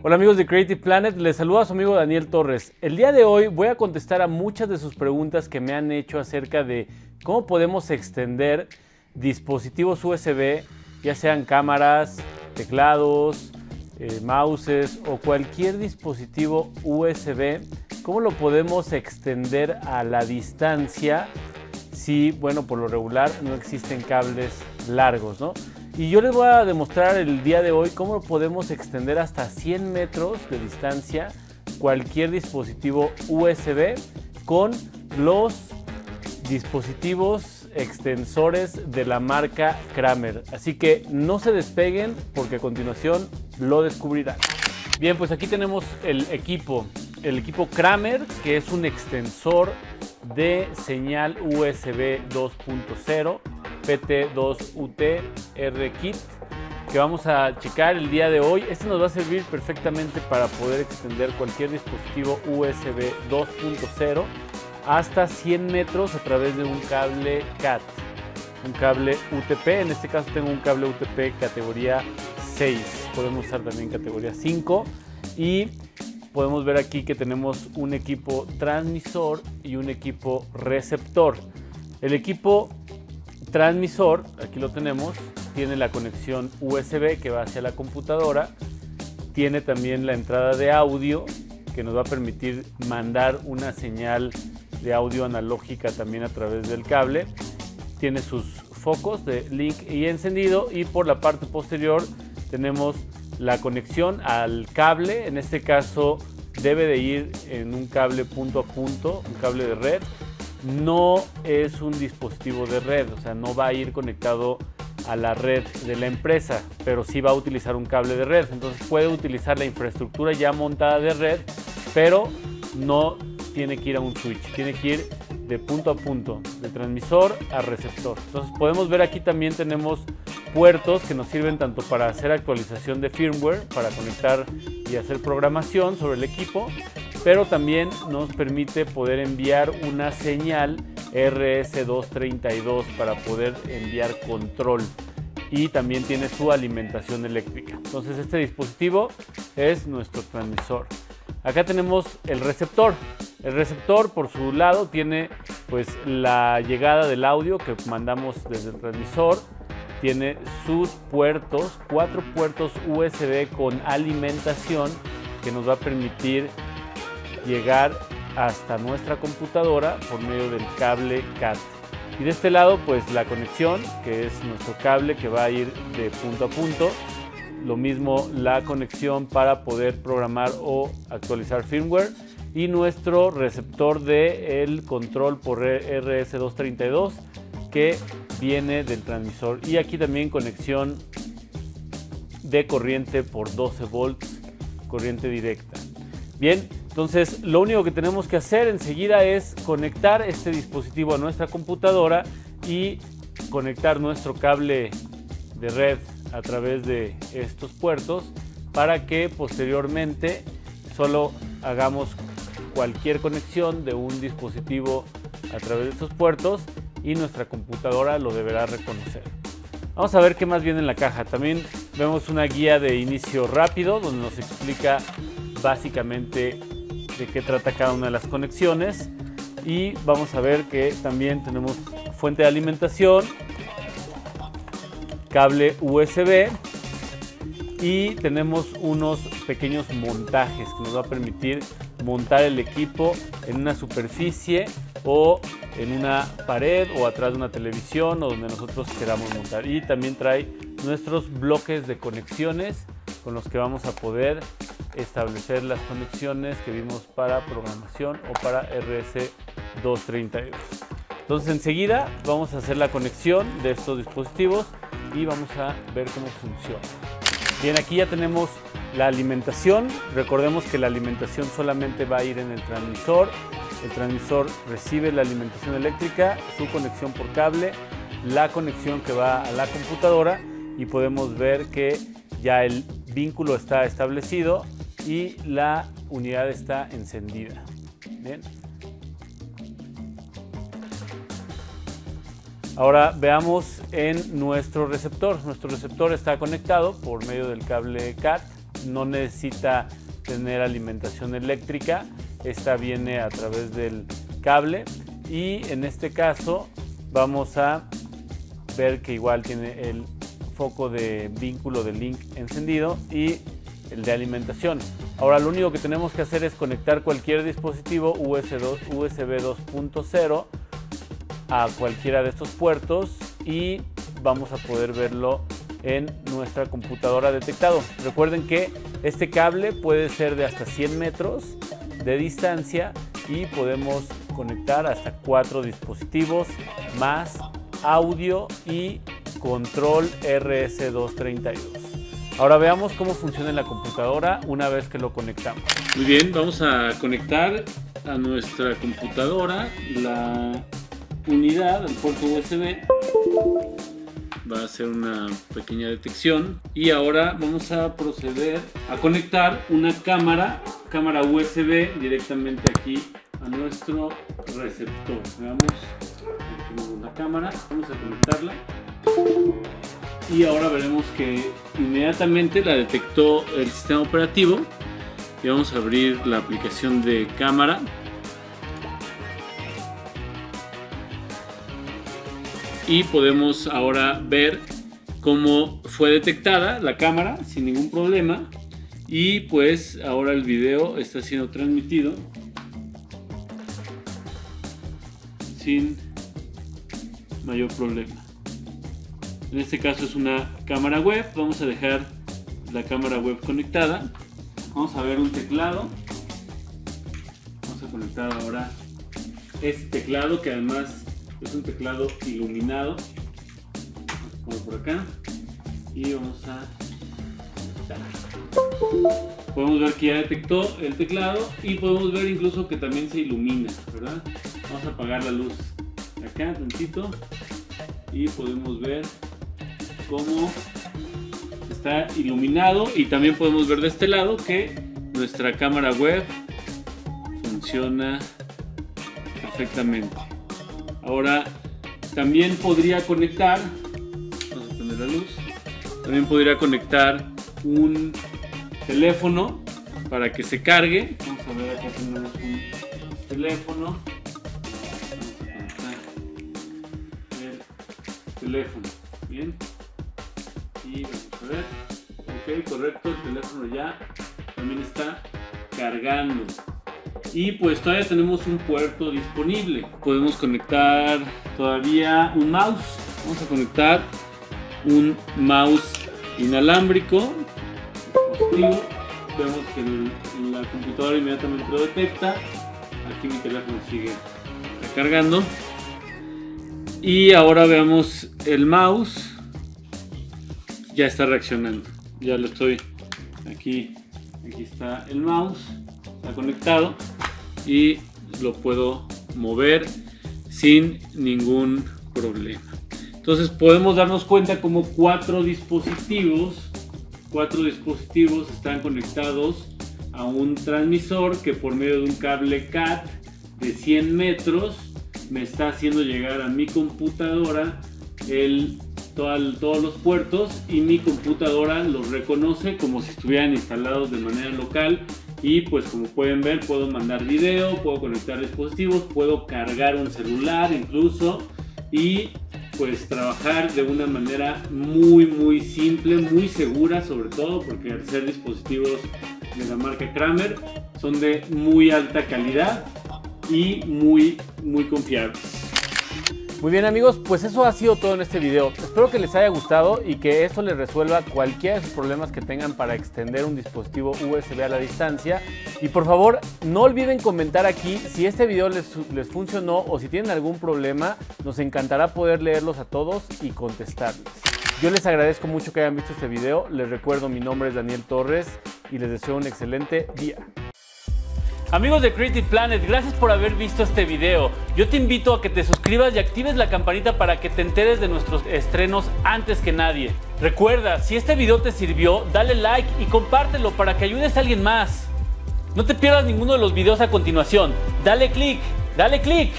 Hola amigos de Creative Planet, les saluda su amigo Daniel Torres. El día de hoy voy a contestar a muchas de sus preguntas que me han hecho acerca de cómo podemos extender dispositivos USB, ya sean cámaras, teclados, eh, mouses o cualquier dispositivo USB, cómo lo podemos extender a la distancia si, bueno, por lo regular no existen cables largos, ¿no? Y yo les voy a demostrar el día de hoy cómo podemos extender hasta 100 metros de distancia cualquier dispositivo USB con los dispositivos extensores de la marca Kramer. Así que no se despeguen porque a continuación lo descubrirán. Bien, pues aquí tenemos el equipo. El equipo Kramer, que es un extensor de señal USB 2.0 PT2UT R-Kit que vamos a checar el día de hoy. Este nos va a servir perfectamente para poder extender cualquier dispositivo USB 2.0 hasta 100 metros a través de un cable CAT, un cable UTP. En este caso tengo un cable UTP categoría 6. Podemos usar también categoría 5 y podemos ver aquí que tenemos un equipo transmisor y un equipo receptor. El equipo transmisor, aquí lo tenemos, tiene la conexión USB que va hacia la computadora, tiene también la entrada de audio que nos va a permitir mandar una señal de audio analógica también a través del cable, tiene sus focos de link y encendido y por la parte posterior tenemos la conexión al cable, en este caso debe de ir en un cable punto a punto, un cable de red no es un dispositivo de red, o sea, no va a ir conectado a la red de la empresa, pero sí va a utilizar un cable de red. Entonces puede utilizar la infraestructura ya montada de red, pero no tiene que ir a un switch, tiene que ir de punto a punto, de transmisor a receptor. Entonces podemos ver aquí también tenemos puertos que nos sirven tanto para hacer actualización de firmware, para conectar y hacer programación sobre el equipo, pero también nos permite poder enviar una señal RS232 para poder enviar control y también tiene su alimentación eléctrica. Entonces este dispositivo es nuestro transmisor. Acá tenemos el receptor. El receptor por su lado tiene pues la llegada del audio que mandamos desde el transmisor. Tiene sus puertos, cuatro puertos USB con alimentación que nos va a permitir llegar hasta nuestra computadora por medio del cable CAT. Y de este lado, pues la conexión, que es nuestro cable que va a ir de punto a punto. Lo mismo la conexión para poder programar o actualizar firmware. Y nuestro receptor de el control por RS232 que viene del transmisor. Y aquí también conexión de corriente por 12 volts, corriente directa. Bien, entonces, lo único que tenemos que hacer enseguida es conectar este dispositivo a nuestra computadora y conectar nuestro cable de red a través de estos puertos para que posteriormente solo hagamos cualquier conexión de un dispositivo a través de estos puertos y nuestra computadora lo deberá reconocer. Vamos a ver qué más viene en la caja. También vemos una guía de inicio rápido donde nos explica básicamente de qué trata cada una de las conexiones y vamos a ver que también tenemos fuente de alimentación, cable USB y tenemos unos pequeños montajes que nos va a permitir montar el equipo en una superficie o en una pared o atrás de una televisión o donde nosotros queramos montar. Y también trae nuestros bloques de conexiones con los que vamos a poder establecer las conexiones que vimos para programación o para RS232. Entonces enseguida vamos a hacer la conexión de estos dispositivos y vamos a ver cómo funciona. Bien, aquí ya tenemos la alimentación. Recordemos que la alimentación solamente va a ir en el transmisor. El transmisor recibe la alimentación eléctrica, su conexión por cable, la conexión que va a la computadora y podemos ver que ya el vínculo está establecido y la unidad está encendida. Bien. Ahora veamos en nuestro receptor. Nuestro receptor está conectado por medio del cable CAT no necesita tener alimentación eléctrica. Esta viene a través del cable y en este caso vamos a ver que igual tiene el foco de vínculo de link encendido y el de alimentación. Ahora lo único que tenemos que hacer es conectar cualquier dispositivo USB 2.0 a cualquiera de estos puertos y vamos a poder verlo en nuestra computadora detectado. Recuerden que este cable puede ser de hasta 100 metros de distancia y podemos conectar hasta cuatro dispositivos más audio y control RS232. Ahora veamos cómo funciona la computadora una vez que lo conectamos. Muy bien, vamos a conectar a nuestra computadora la unidad, el puerto USB. Va a hacer una pequeña detección y ahora vamos a proceder a conectar una cámara, cámara USB directamente aquí a nuestro receptor. Veamos la cámara, vamos a conectarla y ahora veremos que inmediatamente la detectó el sistema operativo. Y vamos a abrir la aplicación de cámara. Y podemos ahora ver cómo fue detectada la cámara sin ningún problema. Y pues ahora el video está siendo transmitido sin mayor problema en este caso es una cámara web. Vamos a dejar la cámara web conectada. Vamos a ver un teclado. Vamos a conectar ahora este teclado que además es un teclado iluminado. Como por acá. Y vamos a podemos ver que ya detectó el teclado y podemos ver incluso que también se ilumina vamos a apagar la luz acá tantito y podemos ver cómo está iluminado y también podemos ver de este lado que nuestra cámara web funciona perfectamente. Ahora también podría conectar vamos a prender la luz también podría conectar un teléfono para que se cargue. Vamos a ver acá tenemos un teléfono. Vamos a conectar el teléfono. Bien y vamos a ver ok correcto el teléfono ya. También está cargando. Y pues todavía tenemos un puerto disponible. Podemos conectar todavía un mouse. Vamos a conectar un mouse inalámbrico. Vemos que la computadora inmediatamente lo detecta. Aquí mi teléfono sigue recargando. Y ahora veamos el mouse ya está reaccionando. Ya lo estoy aquí. Aquí está el mouse. Está conectado. Y lo puedo mover sin ningún problema. Entonces podemos darnos cuenta como cuatro dispositivos, cuatro dispositivos están conectados a un transmisor que por medio de un cable CAT de 100 metros me está haciendo llegar a mi computadora el todos los puertos y mi computadora los reconoce como si estuvieran instalados de manera local y pues como pueden ver puedo mandar video, puedo conectar dispositivos, puedo cargar un celular incluso y pues trabajar de una manera muy muy simple, muy segura sobre todo porque al ser dispositivos de la marca Kramer son de muy alta calidad y muy muy confiables. Muy bien amigos, pues eso ha sido todo en este video. Espero que les haya gustado y que esto les resuelva cualquiera de sus problemas que tengan para extender un dispositivo USB a la distancia. Y por favor, no olviden comentar aquí si este video les, les funcionó o si tienen algún problema. Nos encantará poder leerlos a todos y contestarles. Yo les agradezco mucho que hayan visto este video. Les recuerdo mi nombre es Daniel Torres y les deseo un excelente día. Amigos de Creative Planet, gracias por haber visto este video. Yo te invito a que te suscribas y actives la campanita para que te enteres de nuestros estrenos antes que nadie. Recuerda, si este video te sirvió, dale like y compártelo para que ayudes a alguien más. No te pierdas ninguno de los videos a continuación. Dale click, dale click.